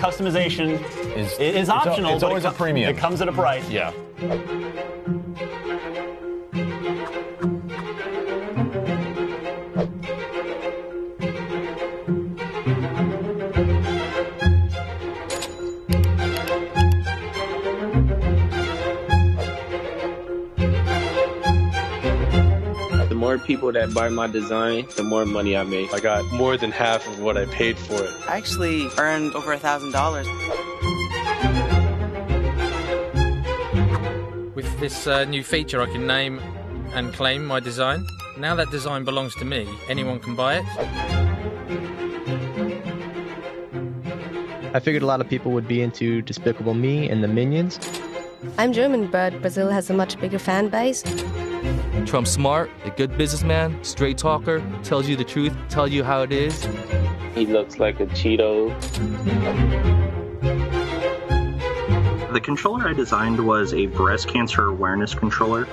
Customization is, is optional. It's always it a premium. It comes at a price. Yeah. More people that buy my design, the more money I make. I got more than half of what I paid for it. I actually earned over a thousand dollars. With this uh, new feature, I can name and claim my design. Now that design belongs to me, anyone can buy it. I figured a lot of people would be into Despicable Me and the Minions. I'm German, but Brazil has a much bigger fan base. Trump's smart, a good businessman, straight talker, tells you the truth, tells you how it is. He looks like a Cheeto. The controller I designed was a breast cancer awareness controller.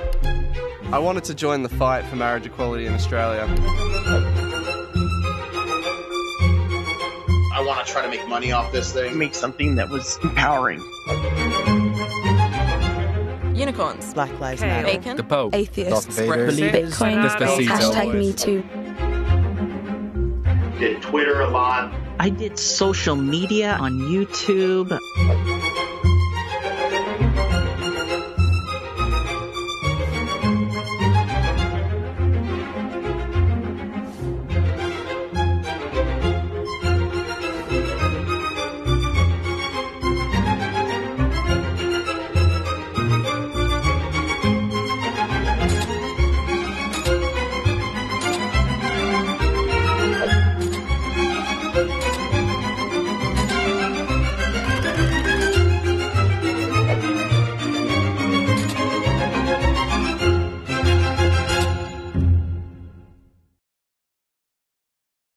I wanted to join the fight for marriage equality in Australia. I want to try to make money off this thing. Make something that was empowering. Unicorns. Black Lives Matter. Matter. Bacon. The Pope. Atheists. Believers. Bitcoin. Despacito. Hashtag me too. Did Twitter a lot. I did social media on YouTube.